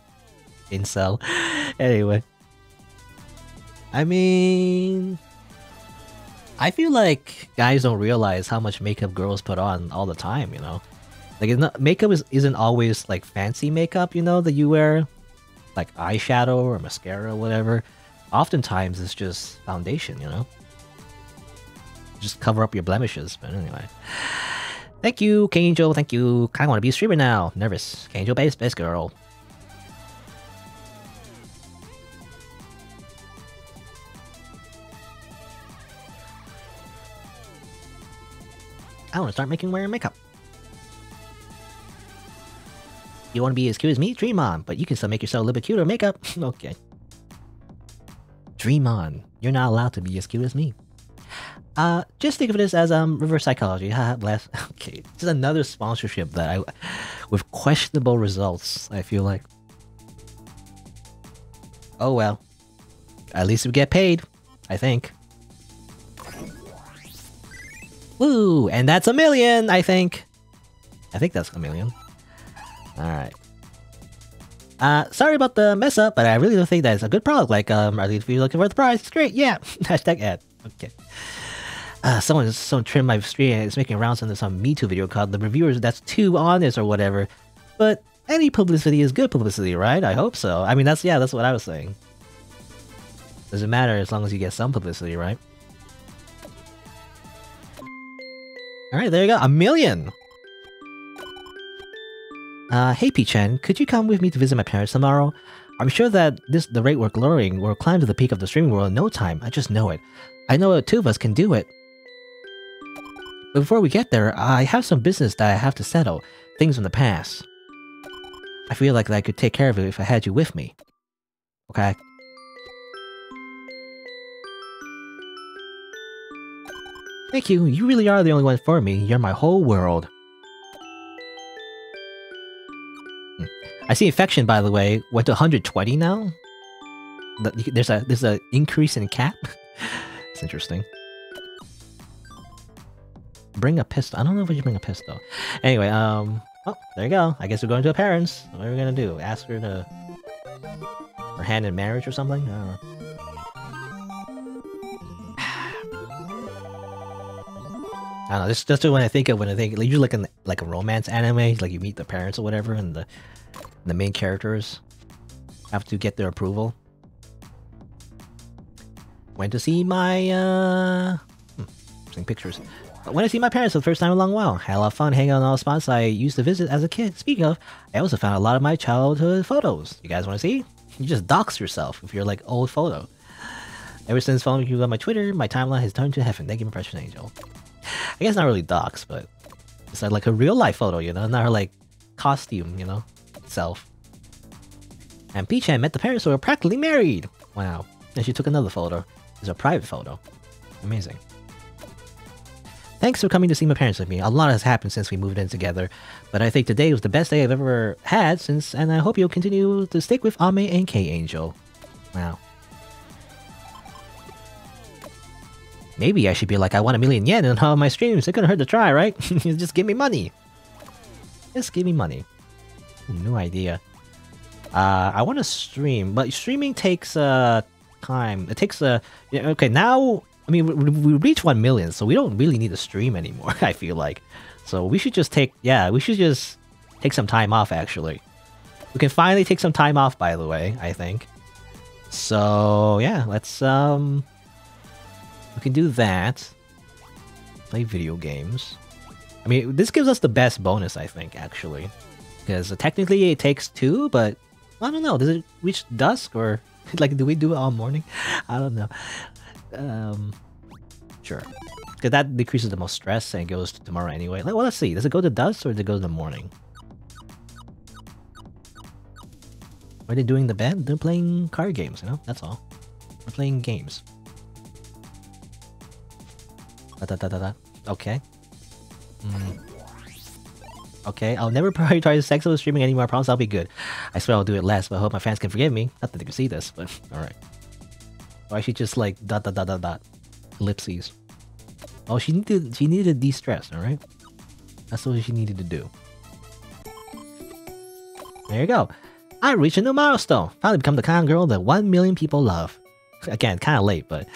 Incel. (laughs) Anyway. I mean... I feel like guys don't realize how much makeup girls put on all the time, you know? Like, not, makeup is, isn't always, like, fancy makeup, you know, that you wear? Like eyeshadow or mascara or whatever. Oftentimes, it's just foundation, you know? Just cover up your blemishes, but anyway. (sighs) Thank you, King Angel. Thank you. Kinda wanna be a streamer now. Nervous. King Angel base, best girl. I wanna start making wearing makeup. You wanna be as cute as me? Dream on, but you can still make yourself a little bit cuter makeup. (laughs) okay. Dream on. You're not allowed to be as cute as me. Uh, just think of this as um reverse psychology. Haha, bless. (laughs) Okay, just another sponsorship that I, with questionable results. I feel like. Oh well, at least we get paid. I think. Woo! And that's a million. I think. I think that's a million. All right. Uh, sorry about the mess up, but I really don't think that's a good product. Like, um, are you looking for the price? It's great. Yeah. (laughs) Hashtag ad. Okay uh, someone someone trimmed my stream and it's making rounds on some Me Too video called the reviewers that's too honest or whatever. But any publicity is good publicity, right? I hope so. I mean, that's yeah, that's what I was saying. Doesn't matter as long as you get some publicity, right? All right, there you go, a million. Uh, hey P-chan, could you come with me to visit my parents tomorrow? I'm sure that this the rate we're glowing will climb to the peak of the streaming world in no time. I just know it. I know two of us can do it. Before we get there, I have some business that I have to settle. Things from the past. I feel like I could take care of it if I had you with me. Okay? Thank you, you really are the only one for me. You're my whole world. Hmm. I see infection, by the way, went to 120 now. There's a there's an increase in cap. (laughs) it's interesting. Bring a pistol. I don't know if we should bring a pistol. Anyway, um... Oh, there you go. I guess we're going to a parents. What are we gonna do? Ask her to... her hand in marriage or something? I don't know. I don't know. This that's what I think of when I think like, usually like in like a romance anime, like you meet the parents or whatever, and the the main characters have to get their approval. Went to see my uh, hmm, seeing pictures. When I see my parents for the first time in a long while, had a lot of fun hanging out in all the spots I used to visit as a kid. Speaking of, I also found a lot of my childhood photos. You guys want to see? You just dox yourself if you're like old photo. Ever since following you on my Twitter, my timeline has turned to heaven. Thank you, Impression Angel. I guess not really docs, but it's like a real life photo, you know, not her like costume, you know, self. And Peach P-chan met the parents who were practically married. Wow. And she took another photo. It's a private photo. Amazing. Thanks for coming to see my parents with me. A lot has happened since we moved in together, but I think today was the best day I've ever had since, and I hope you'll continue to stick with Ame and K Angel. Wow. Maybe I should be like, I want a million yen on all my streams. It couldn't hurt to try, right? (laughs) Just give me money. Just give me money. No idea. Uh, I want to stream, but streaming takes uh time. It takes a uh, okay now. I mean, we, we reach one million, so we don't really need to stream anymore. (laughs) I feel like, so we should just take yeah, we should just take some time off. Actually, we can finally take some time off. By the way, I think. So yeah, let's um we can do that. Play video games. I mean, this gives us the best bonus, I think, actually. Because technically it takes two, but I don't know. Does it reach dusk or (laughs) like do we do it all morning? (laughs) I don't know. Um, sure. Because that decreases the most stress and goes to tomorrow anyway. Well, let's see. Does it go to dusk or does it go to the morning? Are they doing the bed? They're playing card games, you know? That's all. We're playing games. Da, da, da, da, da. Okay. Mm. Okay, I'll never (laughs) prioritize sex over streaming anymore. I promise I'll be good. I swear I'll do it less, but I hope my fans can forgive me. Not that they can see this, but (laughs) alright. Or should just like dot dot dot dot dot. Ellipses. Oh, she needed she needed to de-stress, alright? That's what she needed to do. There you go. I reached a new milestone. Finally become the kind of girl that 1 million people love. Again, kind of late, but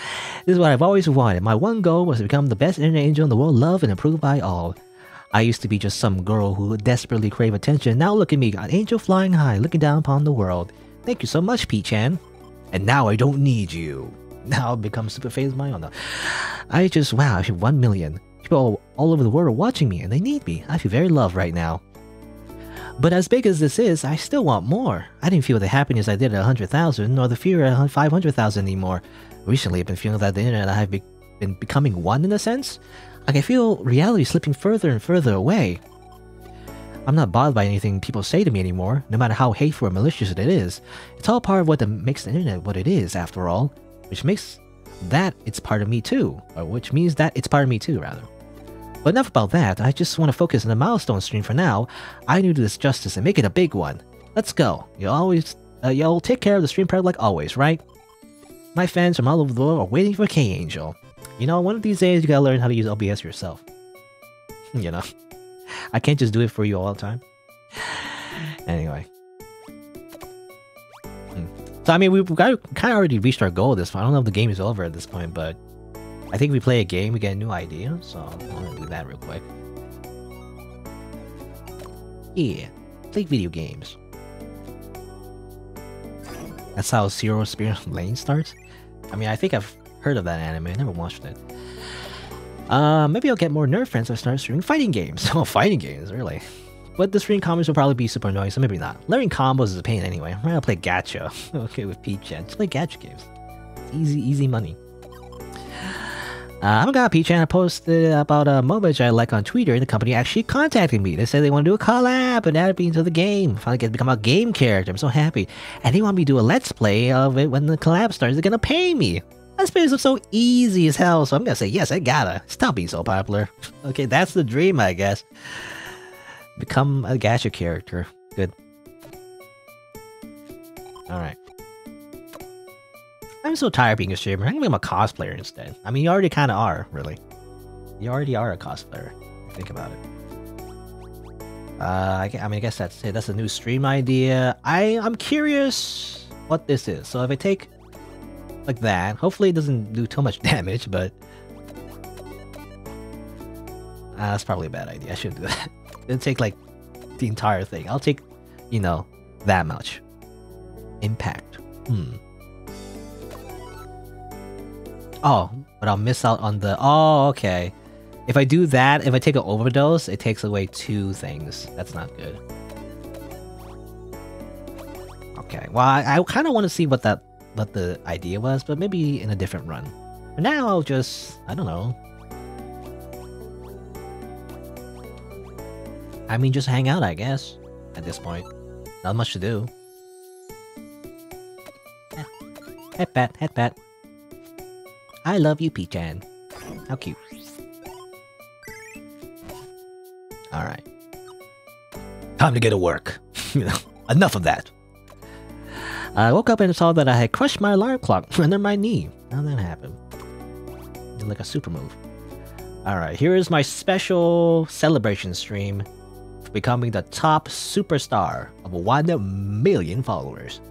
this is what I've always wanted. My one goal was to become the best internet angel in the world, loved and approved by all. I used to be just some girl who desperately crave attention. Now look at me, an angel flying high, looking down upon the world. Thank you so much, P-chan. And now I don't need you. Now I've become super famous my own. I just, wow, I should 1 million. People all, all over the world are watching me and they need me. I feel very loved right now. But as big as this is, I still want more. I didn't feel the happiness I did at 100,000, nor the fear at 500,000 anymore. Recently, I've been feeling that the internet I have be been becoming one in a sense. I can feel reality slipping further and further away. I'm not bothered by anything people say to me anymore, no matter how hateful or malicious it is. It's all part of what the, makes the internet what it is, after all. Which makes that it's part of me too. Or which means that it's part of me too, rather. But enough about that, I just want to focus on the milestone stream for now. I need to do this justice and make it a big one. Let's go. You always, uh, you'll take care of the stream part like always, right? My fans from all over the world are waiting for K-Angel. You know, one of these days you gotta learn how to use OBS yourself. (laughs) you know? I can't just do it for you all the time. (sighs) Anyway. Hmm. So, I mean, we've got kind of already reached our goal this point. I don't know if the game is over at this point, but I think we play a game, we get a new idea. So, I'm gonna do that real quick. Yeah, play video games. That's how Zero Spirit Lane starts? I mean, I think I've heard of that anime. I never watched it. Uh, maybe I'll get more nerd friends and start streaming fighting games. (laughs) Oh, fighting games, really. But the stream combos will probably be super annoying, so maybe not. Learning combos is a pain anyway. I'm gonna play gacha. (laughs) okay, with Peach and play gacha games. Easy, easy money. Uh, I'm gonna Peach and I posted about a MOBA I like on Twitter, and the company actually contacted me. They said they want to do a collab and add me into the game. Finally get to become a game character. I'm so happy. And they want me to do a let's play of it when the collab starts. They're gonna pay me. Space looks so easy as hell, so I'm gonna say yes, I gotta. Stop being so popular. (laughs) okay, that's the dream, I guess. Become a gacha character. Good. Alright. I'm so tired of being a streamer. I'm gonna become a cosplayer instead. I mean, you already kind of are, really. You already are a cosplayer. Think about it. Uh, I, I mean, I guess that's it. That's a new stream idea. I I'm curious what this is. So if I take like that, hopefully it doesn't do too much (laughs) damage, but uh, that's probably a bad idea. I shouldn't do that. (laughs) It'll take like the entire thing. I'll take, you know, that much. Impact. Hmm. Oh, but I'll miss out on the... Oh, okay. If I do that, if I take an overdose, it takes away two things. That's not good. Okay, well, I, I kind of want to see what that what the idea was, but maybe in a different run. For now, I'll just... I don't know. I mean, just hang out, I guess, at this point. Not much to do. Head pat, head pat. I love you, P-chan. How cute. Alright. Time to get to work. (laughs) you know, enough of that. I woke up and saw that I had crushed my alarm clock (laughs) under my knee. How did that happen? Did Like a super move. Alright, here is my special celebration stream for becoming the top superstar of 1 million followers.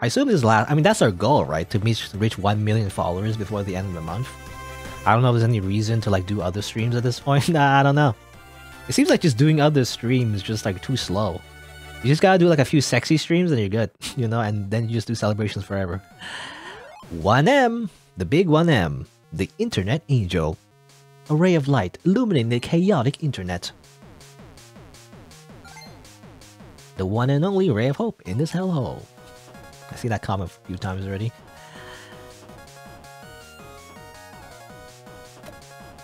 I assume this is last. I mean, that's our goal, right? To reach, reach 1 million followers before the end of the month. I don't know if there's any reason to like do other streams at this (laughs) point. nah, I don't know. It seems like just doing other streams just like too slow. You just gotta do like a few sexy streams and you're good, (laughs) you know, and then you just do celebrations forever. 1M, the big 1M, the Internet Angel. A ray of light illuminating the chaotic internet. The one and only ray of hope in this hellhole. I see that comment a few times already.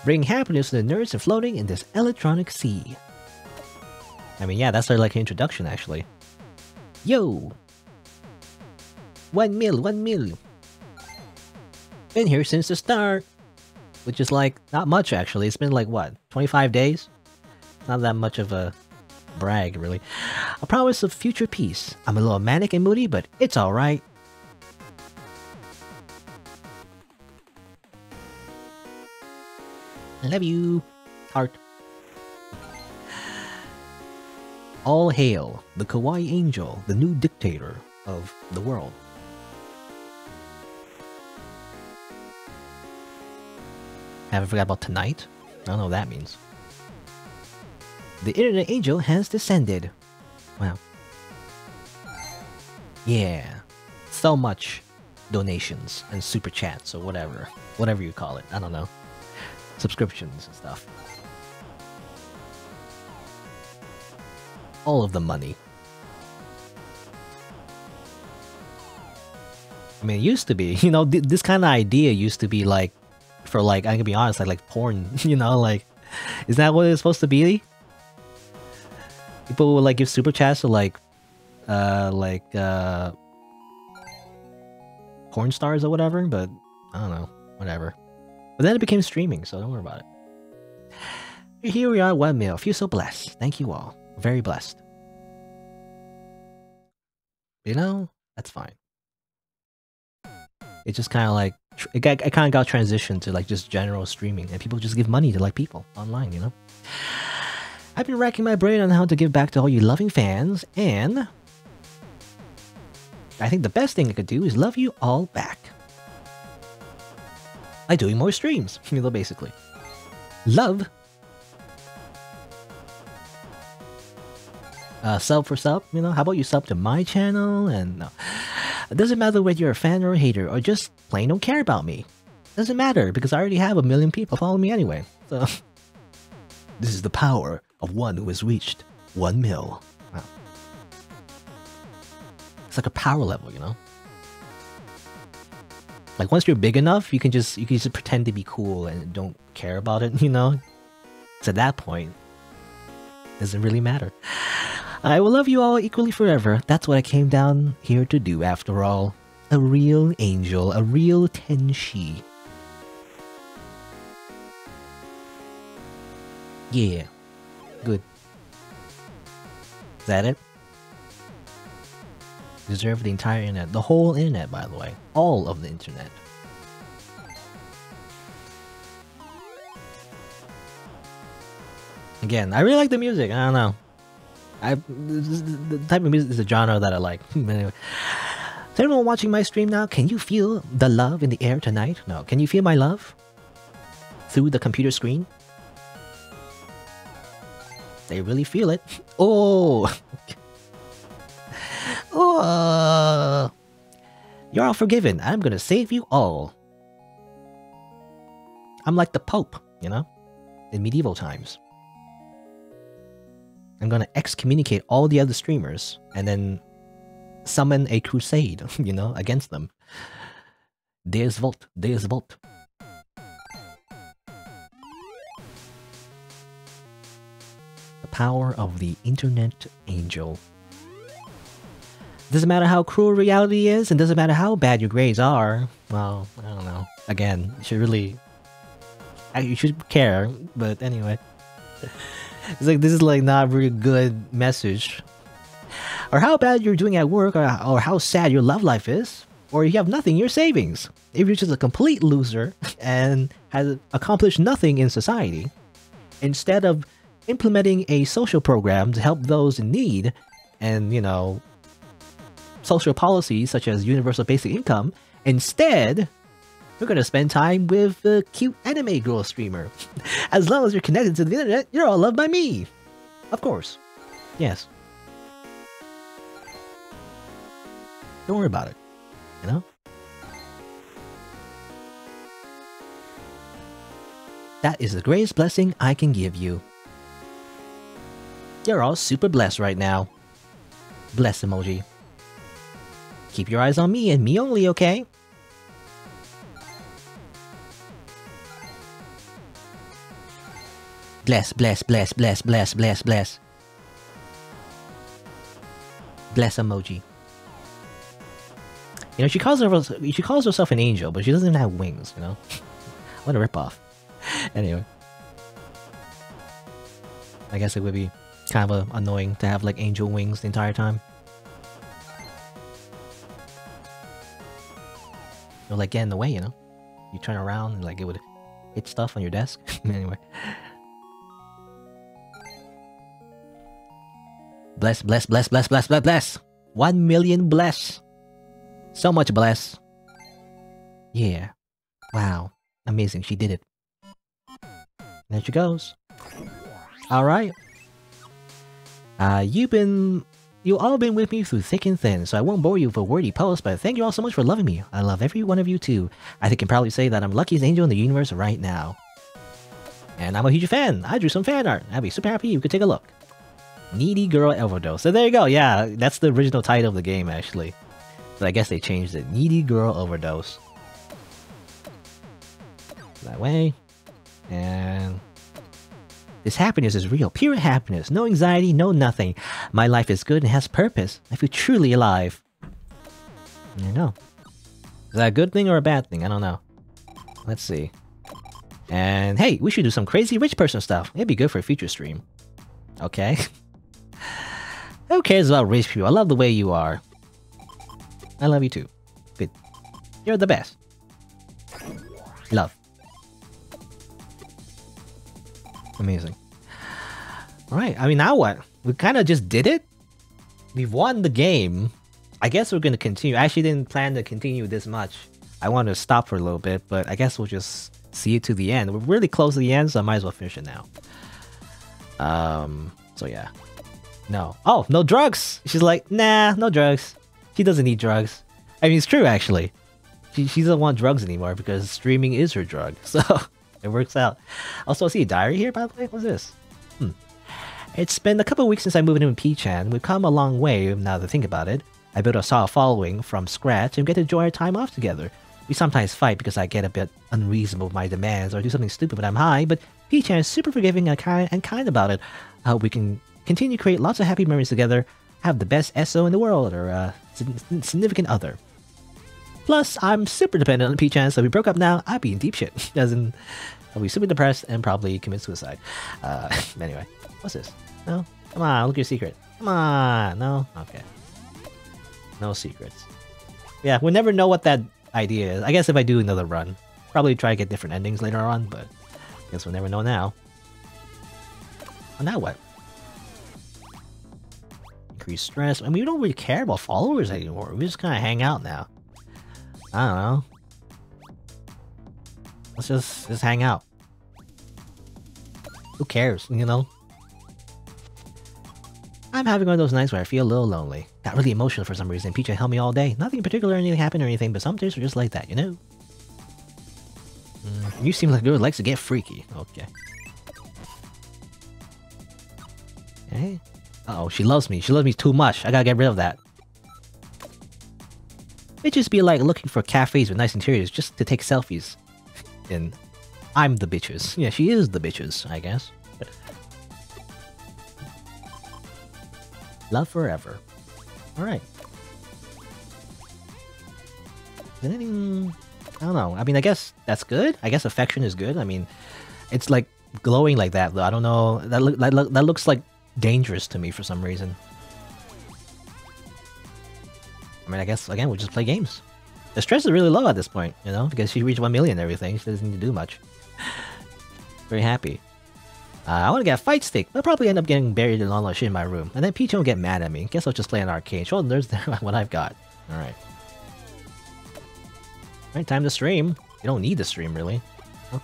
Bring happiness to the nerds floating in this electronic sea. I mean, yeah, that's our like an introduction actually. Yo! One mil, one mil. Been here since the start. Which is like, not much actually. It's been like, what, 25 days? Not that much of a brag, really. A promise of future peace. I'm a little manic and moody, but it's alright. Love you. Heart. All hail the Kawaii Angel, the new dictator of the world. Haven't forgot about tonight? I don't know what that means. The Internet Angel has descended. Wow. Yeah. So much donations and super chats or whatever. Whatever you call it. I don't know. Subscriptions and stuff. All of the money. I mean, it used to be, (laughs) you know, th this kind of idea used to be like, for like, I'm gonna be honest, like, like porn, (laughs) you know, like, is that what it's supposed to be? People would like give super chats to like, uh, like, uh, porn stars or whatever, but I don't know, whatever. But then it became streaming, so don't worry about it. Here we are, one mil. Feel so blessed. Thank you all. Very blessed. You know, that's fine. It just kind of like it, got, it kind of got transitioned to like just general streaming, and people just give money to like people online. You know. I've been racking my brain on how to give back to all you loving fans, and I think the best thing I could do is love you all back. By doing more streams, (laughs) you know, basically. Love. Uh, sub for sub, you know, how about you sub to my channel and no. It doesn't matter whether you're a fan or a hater or just plain don't care about me. Doesn't matter because I already have a million people following me anyway. So (laughs) this is the power of one who has reached one mil. Wow. It's like a power level, you know? Like once you're big enough, you can just you can just pretend to be cool and don't care about it, (laughs) you know? It's at that point. Doesn't really matter. I will love you all equally forever. That's what I came down here to do after all. A real angel, a real Tenshi. Yeah. Good. Is that it? Deserve the entire internet. The whole internet, by the way. All of the internet. Again, I really like the music. I don't know. I the type of music is a genre that I like. (laughs) anyway. Is anyone watching my stream now? Can you feel the love in the air tonight? No. Can you feel my love? Through the computer screen? They really feel it. Oh! oh! You're all forgiven. I'm gonna save you all. I'm like the Pope, you know? In medieval times. I'm gonna excommunicate all the other streamers and then summon a crusade, (laughs) you know, against them. Deus Vult, Deus Vult. Power of the Internet Angel. Doesn't matter how cruel reality is, and doesn't matter how bad your grades are. Well, I don't know. Again, you should really... You should care, but anyway. (laughs) It's like, this is like not a very good message. Or how bad you're doing at work, or, or how sad your love life is. Or you have nothing in your savings. If you're just a complete loser (laughs) and has accomplished nothing in society, instead of implementing a social program to help those in need, and, you know, social policies such as universal basic income, instead, you're gonna spend time with the cute anime girl streamer. (laughs) as long as you're connected to the internet, you're all loved by me. Of course. Yes. Don't worry about it. You know? That is the greatest blessing I can give you. You're all super blessed right now. Bless emoji. Keep your eyes on me and me only, okay? Bless, bless, bless, bless, bless, bless, bless. Bless emoji. You know, she calls herself she calls herself an angel, but she doesn't even have wings, you know? (laughs) what a ripoff. anyway. I guess it would be kind of uh, annoying to have like angel wings the entire time. You'll like get in the way, you know? You turn around and like it would hit stuff on your desk. (laughs) anyway. Bless, bless, bless, bless, bless, bless, bless. One million bless. So much bless. Yeah. Wow. Amazing. She did it. There she goes. Alright. Uh, you've been... You all been with me through thick and thin, so I won't bore you with a wordy post, but thank you all so much for loving me. I love every one of you too. I think I can probably say that I'm luckiest angel in the universe right now. And I'm a huge fan. I drew some fan art. I'd be super happy you could take a look. Needy Girl Overdose. So there you go. Yeah, that's the original title of the game, actually. But I guess they changed it. Needy Girl Overdose. That way. And... This happiness is real. Pure happiness. No anxiety, no nothing. My life is good and has purpose. I feel truly alive. I know. Is that a good thing or a bad thing? I don't know. Let's see. And hey, we should do some crazy rich person stuff. It'd be good for a future stream. Okay. (laughs) Who cares about rich people? I love the way you are. I love you too. Good. You're the best. Love. Amazing. Alright, I mean, now what? We kind of just did it? We've won the game. I guess we're going to continue. I actually didn't plan to continue this much. I wanted to stop for a little bit, but I guess we'll just see it to the end. We're really close to the end, so I might as well finish it now. Um, so yeah. No. Oh, no drugs! She's like, nah, no drugs. She doesn't need drugs. I mean, it's true, actually. She, she doesn't want drugs anymore because streaming is her drug. (laughs) So, it works out. Also, I see a diary here, by the way. What's this? Hmm. It's been a couple weeks since I moved in with P-chan. We've come a long way, now I think about it. I built a solid following from scratch and get to enjoy our time off together. We sometimes fight because I get a bit unreasonable with my demands or do something stupid when I'm high, but P-chan is super forgiving and kind, and kind about it. I hope we can continue to create lots of happy memories together, have the best SO in the world, or uh, significant other. Plus, I'm super dependent on P-chan, so if we broke up now, I'd be in deep shit. (laughs) As in, I'd be super depressed and probably commit suicide. Uh, (laughs) anyway, what's this? No? Come on, look your secret. Come on, no? Okay. No secrets. Yeah, we'll never know what that idea is. I guess if I do another run, probably try to get different endings later on, but I guess we'll never know now. Well, now what? increase stress. I mean, we don't really care about followers anymore. We just kind of hang out now. I don't know. Let's just just hang out. Who cares, you know? I'm having one of those nights where I feel a little lonely. Got really emotional for some reason. Peach helped me all day. Nothing in particular, anything happened or anything, but some days are just like that, you know? Mm, you seem like who likes to get freaky. Okay. Hey. Uh oh, she loves me. She loves me too much. I gotta get rid of that. Bitches be like looking for cafes with nice interiors just to take selfies. and I'm the bitches. Yeah, she is the bitches, I guess. Love forever. Alright. I don't know. I mean, I guess that's good. I guess affection is good. I mean, it's like glowing like that. I don't know. That, look, that, that looks like dangerous to me for some reason. I mean, I guess, again, we'll just play games. The stress is really low at this point, you know, because she reached 1 million and everything. She doesn't need to do much. (sighs) Very happy. Uh, I want to get a fight stick. I'll probably end up getting buried in all that shit in my room. And then Peach will get mad at me. Guess I'll just play an arcade. There's (laughs) what I've got. Alright. Alright, time to stream. You don't need to stream, really. Oh.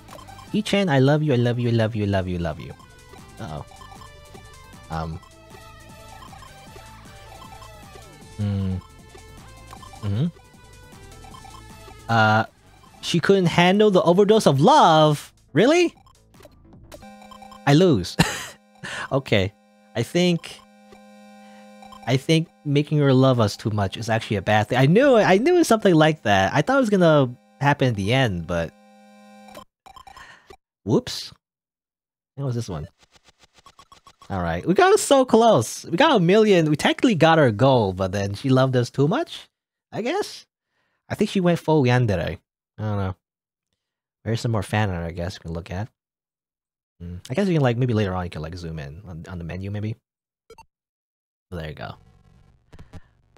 Peach-chan, I love you, I love you, I love you, I love you, I love you. Uh-oh. Um. Hmm. Mm hmm. Uh, she couldn't handle the overdose of love. Really? I lose. (laughs) okay. I think... I think making her love us too much is actually a bad thing. I knew it. I knew it was something like that. I thought it was gonna happen at the end, but... Whoops. What was this one? Alright, we got so close. We got a million. We technically got our goal, but then she loved us too much? I guess? I think she went full yandere. I don't know. There's some more fan art, I guess, we can look at. Mm. I guess you can, like, maybe later on you can, like, zoom in on, on the menu, maybe. there you go.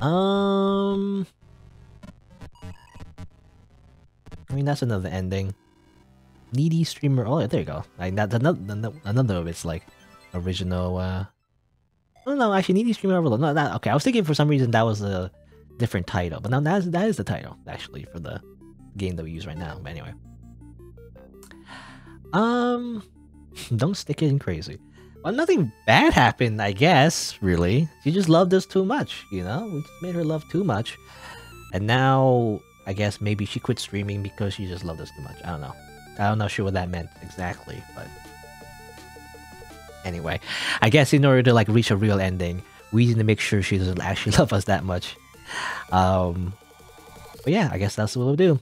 Um... I mean, that's another ending. Needy streamer. Oh, yeah, there you go. Like that. Another, another of its like original. uh Oh no, actually, Needy streamer overload. No, that okay. I was thinking for some reason that was a different title. But now that is, that is the title, actually, for the game that we use right now. But anyway. Um, (laughs) don't stick it in crazy. Well, nothing bad happened, I guess, really. She just loved us too much, you know? We just made her love too much. And now, I guess maybe she quit streaming because she just loved us too much. I don't know. I'm not sure what that meant exactly, but... Anyway, I guess in order to like reach a real ending, we need to make sure she doesn't actually (laughs) love us that much. Um, but yeah, I guess that's what we'll do.